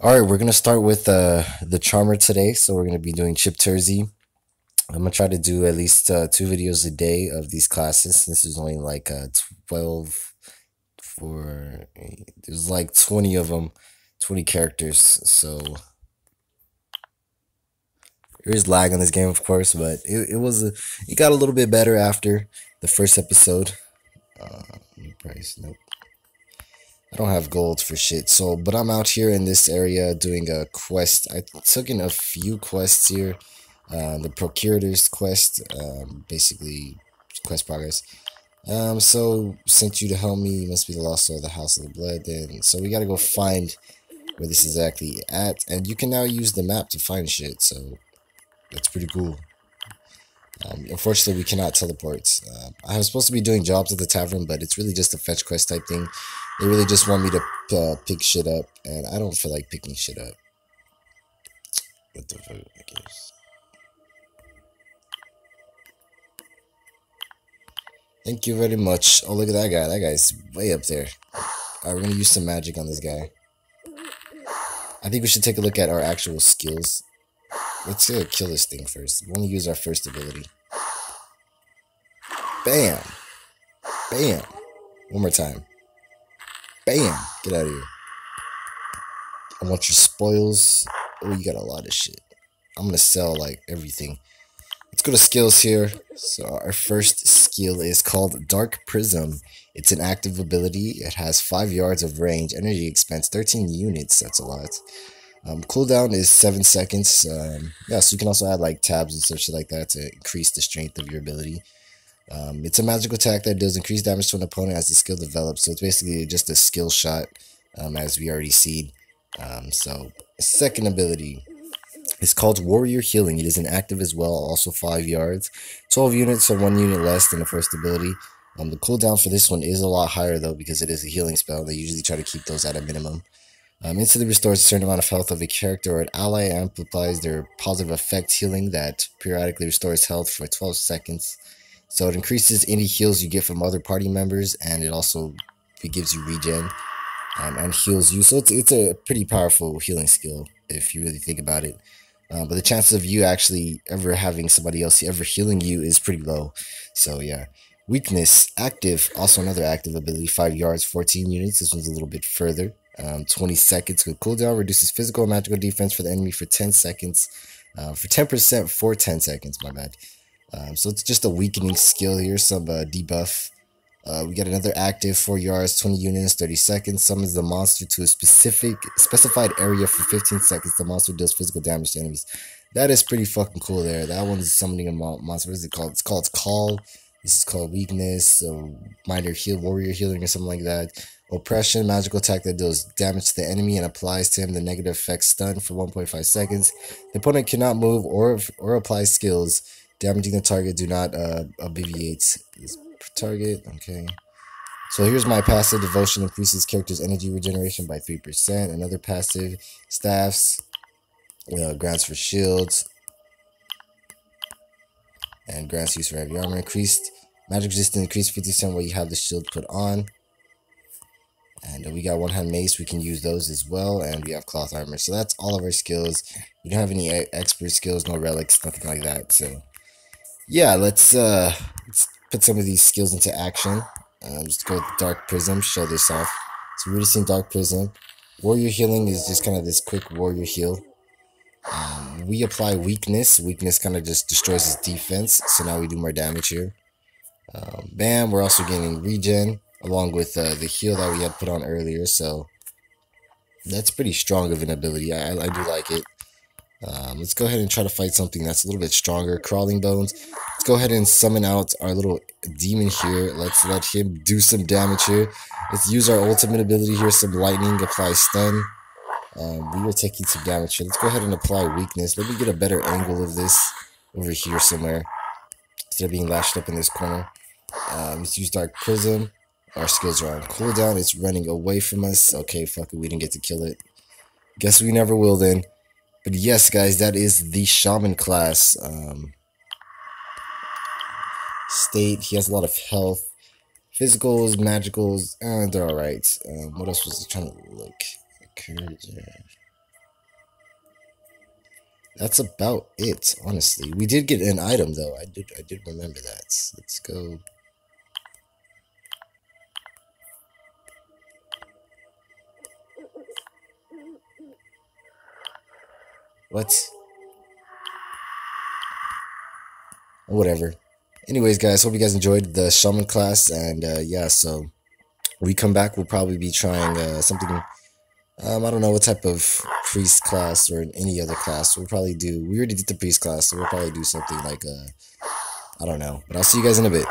All right, we're gonna start with uh, the charmer today. So we're gonna be doing Chip Terzi. I'm gonna try to do at least uh, two videos a day of these classes. This is only like uh, 12 for there's like 20 of them, 20 characters. So there is lag on this game, of course, but it, it was a, it got a little bit better after the first episode. Uh, price, nope. I don't have gold for shit. So, but I'm out here in this area doing a quest. I took in a few quests here. Uh, the Procurator's quest, um, basically quest progress. Um, so sent you to help me. You must be the lost soul of the House of the Blood. Then, so we gotta go find where this is exactly at, and you can now use the map to find shit. So that's pretty cool. Um, unfortunately, we cannot teleport. Uh, I was supposed to be doing jobs at the tavern, but it's really just a fetch quest type thing. They really just want me to uh, pick shit up, and I don't feel like picking shit up. What the fuck, I guess. Thank you very much. Oh, look at that guy. That guy's way up there. Alright, we're gonna use some magic on this guy. I think we should take a look at our actual skills. Let's uh, kill this thing first. We only use our first ability. Bam! Bam! One more time. Bam! Get out of here. I want your spoils. Oh, you got a lot of shit. I'm gonna sell like everything. Let's go to skills here. So our first skill is called Dark Prism. It's an active ability. It has 5 yards of range, energy expense, 13 units. That's a lot. Um, cooldown is 7 seconds. Um, yeah, so you can also add like tabs and such like that to increase the strength of your ability. Um, it's a magical attack that does increased damage to an opponent as the skill develops. So it's basically just a skill shot, um, as we already seen. Um, so second ability is called Warrior Healing. It is an active as well, also 5 yards. 12 units, so 1 unit less than the first ability. Um, the cooldown for this one is a lot higher though because it is a healing spell. They usually try to keep those at a minimum. Um, instantly restores a certain amount of health of a character or an ally amplifies their positive effect healing that periodically restores health for 12 seconds. So it increases any heals you get from other party members, and it also it gives you regen um, and heals you. So it's, it's a pretty powerful healing skill if you really think about it. Uh, but the chances of you actually ever having somebody else ever healing you is pretty low. So yeah. Weakness, active, also another active ability, 5 yards, 14 units. This one's a little bit further. Um, 20 seconds with cooldown, reduces physical and magical defense for the enemy for 10 seconds. Uh, for 10% for 10 seconds, my bad. Um, so it's just a weakening skill here, some uh, debuff. Uh, we got another active, 4 yards, 20 units, 30 seconds. Summons the monster to a specific specified area for 15 seconds. The monster deals physical damage to enemies. That is pretty fucking cool there. That one's summoning a monster. What is it called? It's called Call. This is called Weakness, or Minor Heal, Warrior Healing, or something like that. Oppression, magical attack that deals damage to the enemy and applies to him the negative effect stun for 1.5 seconds. The opponent cannot move or or apply skills Damaging the target do not uh, alleviate this target. Okay. So here's my passive. Devotion increases character's energy regeneration by 3%. Another passive. Staffs. Uh, grants for shields. And grants use for heavy armor. Increased magic resistance increased 50% while you have the shield put on. And we got one hand mace. We can use those as well. And we have cloth armor. So that's all of our skills. We don't have any expert skills, no relics, nothing like that. So yeah, let's uh let's put some of these skills into action. Um, just go with Dark Prism, show this off. So we're seeing Dark Prism. Warrior Healing is just kind of this quick warrior heal. Um, we apply Weakness. Weakness kind of just destroys his defense, so now we do more damage here. Um, bam, we're also getting regen, along with uh, the heal that we had put on earlier, so that's pretty strong of an ability. I, I do like it. Um, let's go ahead and try to fight something that's a little bit stronger. Crawling Bones. Let's go ahead and summon out our little demon here. Let's let him do some damage here. Let's use our ultimate ability here. Some lightning. Apply stun. Um, we are taking some damage here. Let's go ahead and apply weakness. Let me get a better angle of this over here somewhere. Instead of being lashed up in this corner. Um, let's use Dark Prism. Our skills are on cooldown. It's running away from us. Okay, fuck it. We didn't get to kill it. Guess we never will then. But yes, guys, that is the Shaman class. Um, state, he has a lot of health. Physicals, magicals, and they're alright. Um, what else was I trying to look? that's about it, honestly. We did get an item though. I did I did remember that. Let's go. What? Whatever. Anyways, guys, hope you guys enjoyed the shaman class, and uh, yeah, so we come back, we'll probably be trying uh, something. Um, I don't know what type of priest class or any other class. We'll probably do. We already did the priest class, so we'll probably do something like uh, I don't know. But I'll see you guys in a bit.